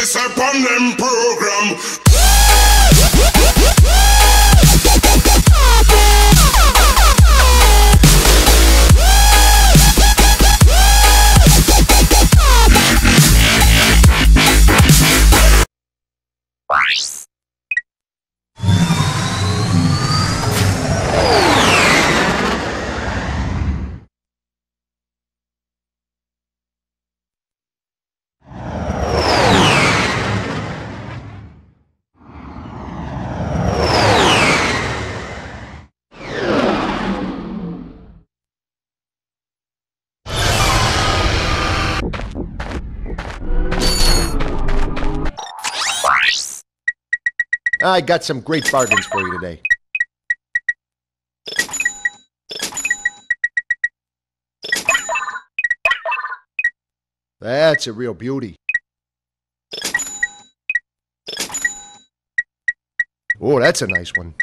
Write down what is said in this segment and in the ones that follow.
this upon them program. I got some great bargains for you today. That's a real beauty. Oh, that's a nice one.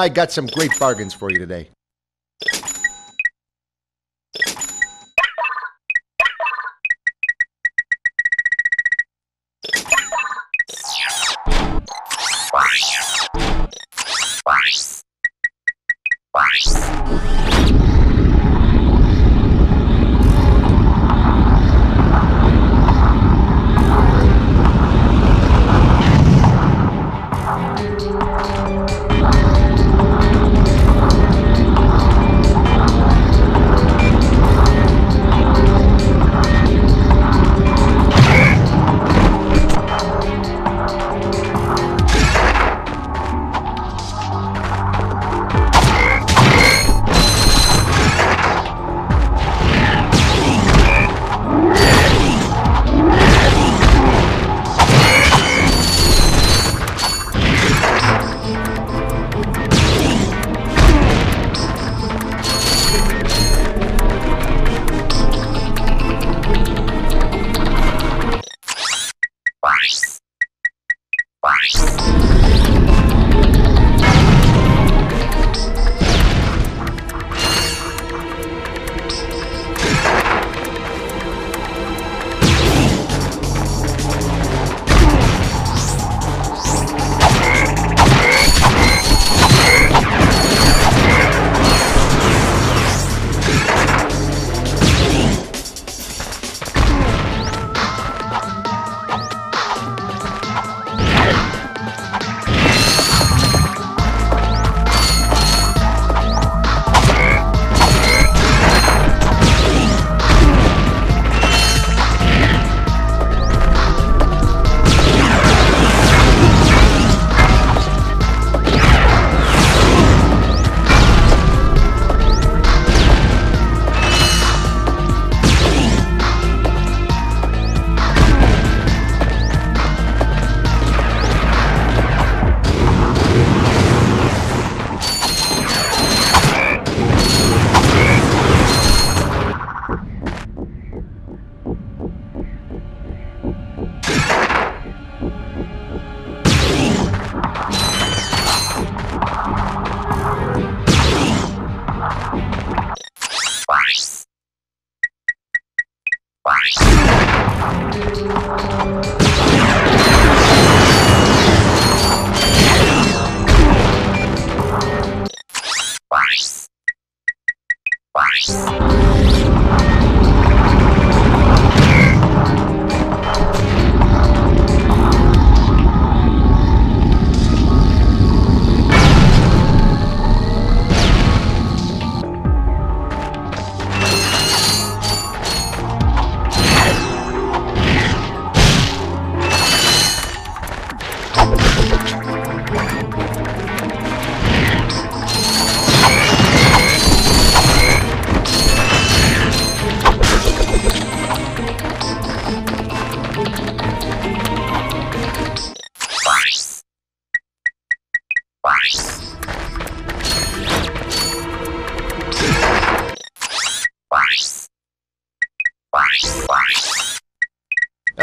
I got some great bargains for you today.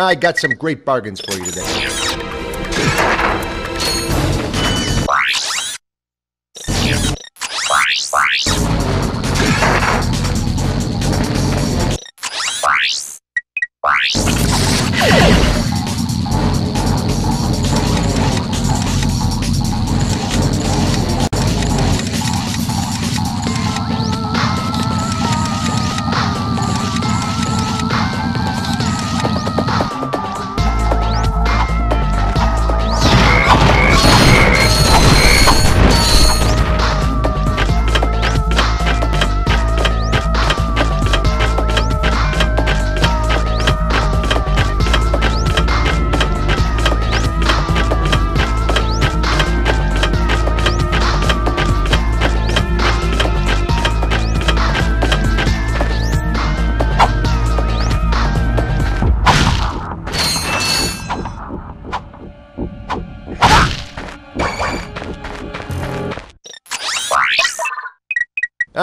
I got some great bargains for you today.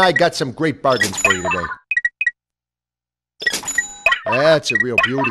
I got some great bargains for you today. That's a real beauty.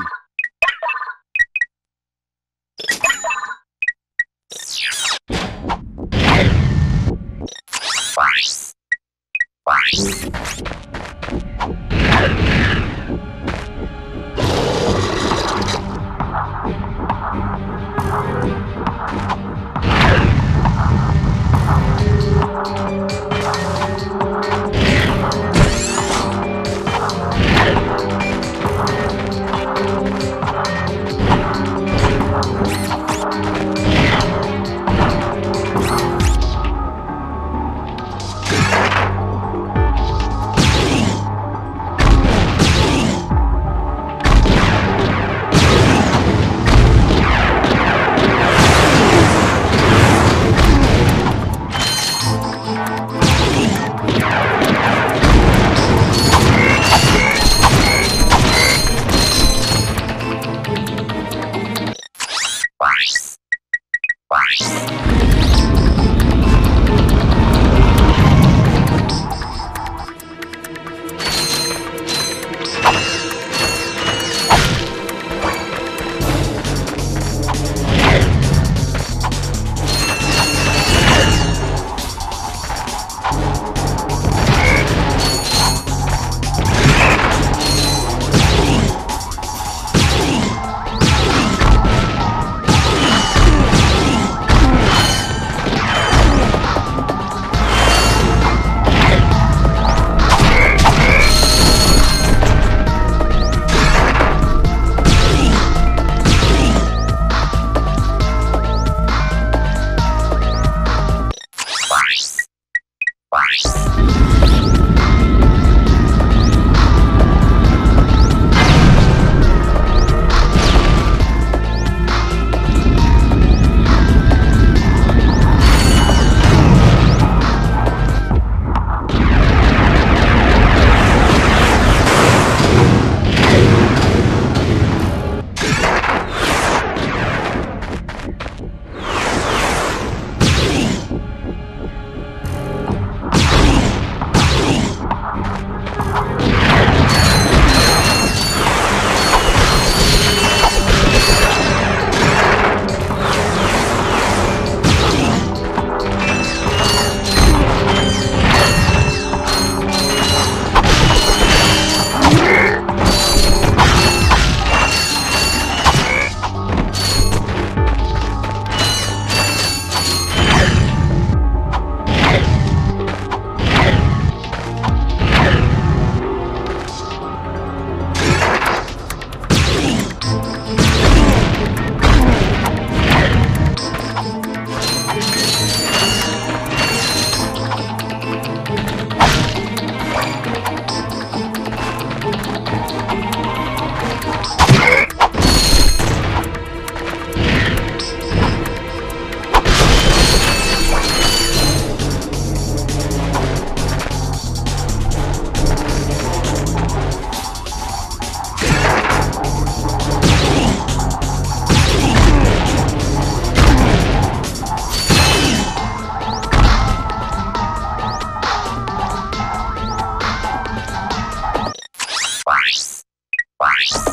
Bye.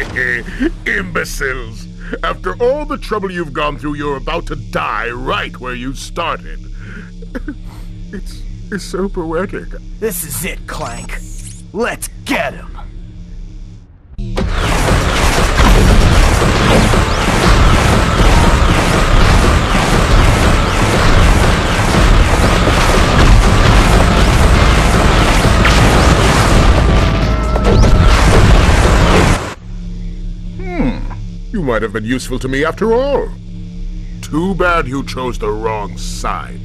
Imbeciles! After all the trouble you've gone through, you're about to die right where you started. It's, it's so poetic. This is it, Clank. Let's get him. Might have been useful to me after all. Too bad you chose the wrong side.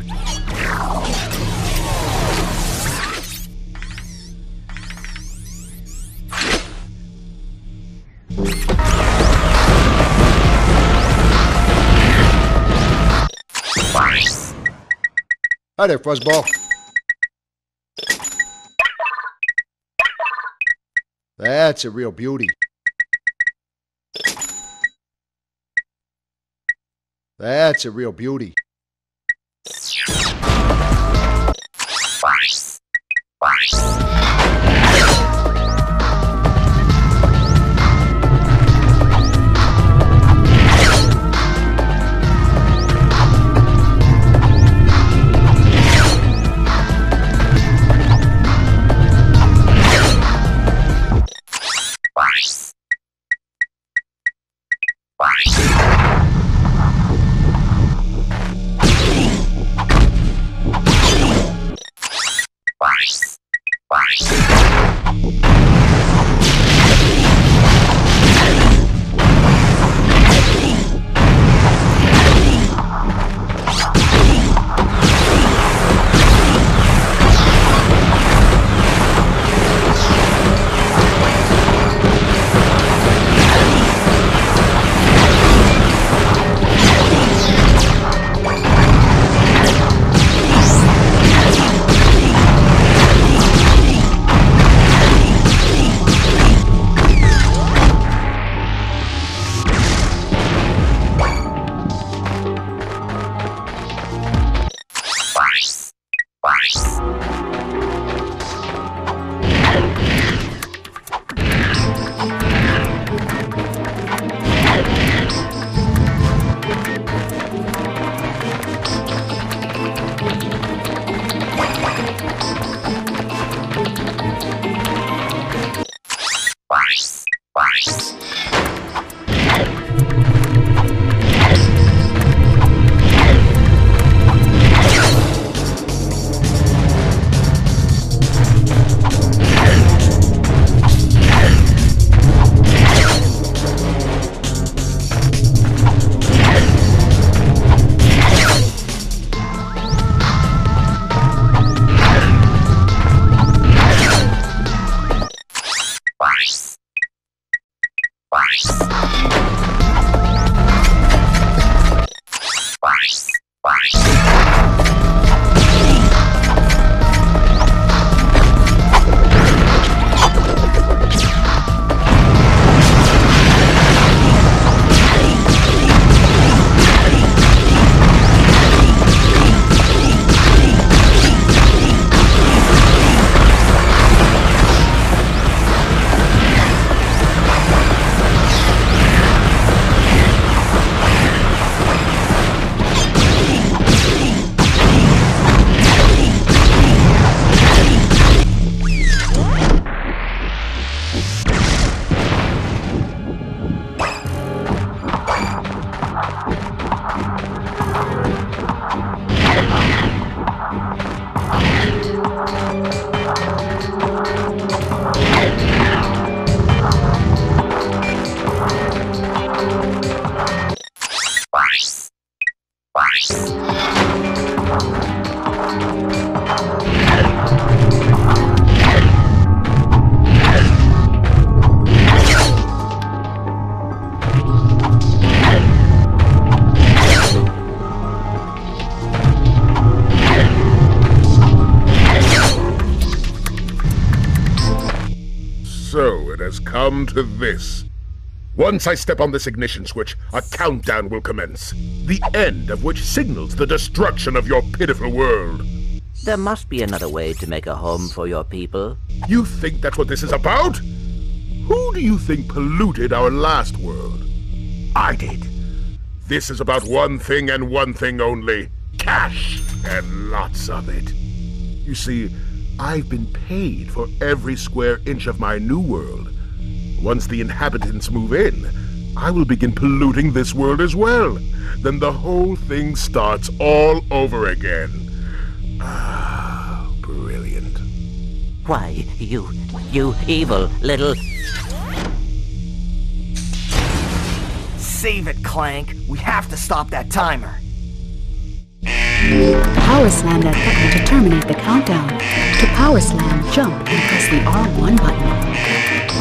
Hi there, Fuzzball. That's a real beauty. That's a real beauty. So it has come to this. Once I step on this ignition switch, a countdown will commence. The end of which signals the destruction of your pitiful world. There must be another way to make a home for your people. You think that's what this is about? Who do you think polluted our last world? I did. This is about one thing and one thing only cash, and lots of it. You see, I've been paid for every square inch of my new world. Once the inhabitants move in, I will begin polluting this world as well. Then the whole thing starts all over again. Ah, brilliant. Why, you, you evil little... Save it, Clank. We have to stop that timer. Power slam that button to terminate the countdown. To power slam, jump and press the R1 button.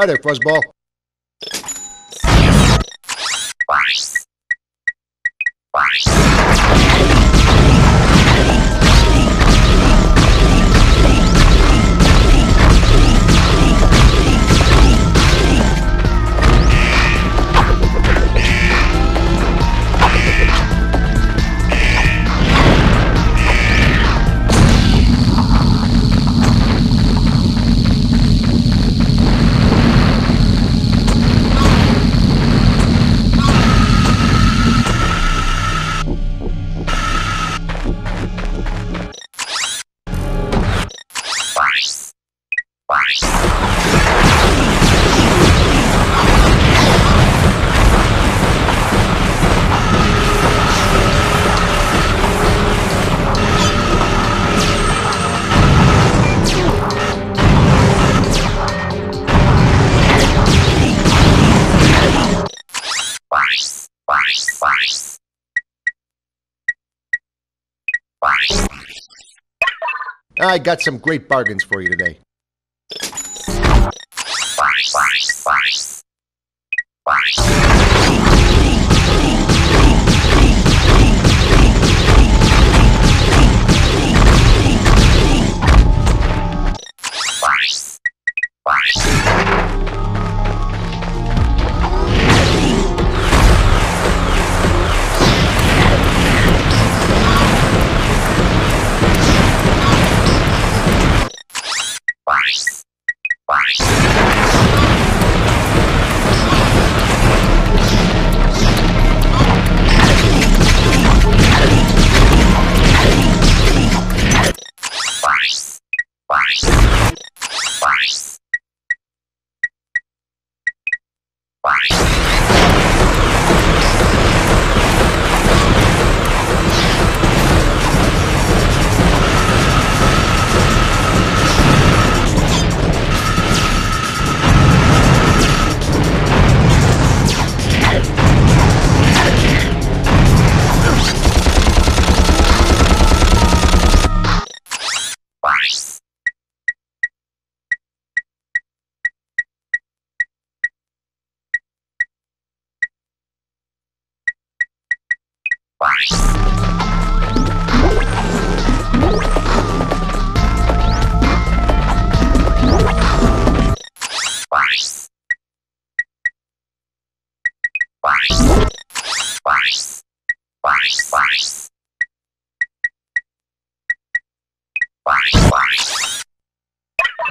Hi there, Fuzzball. I got some great bargains for you today.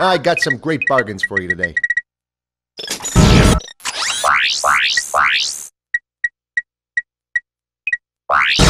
I got some great bargains for you today. Bye.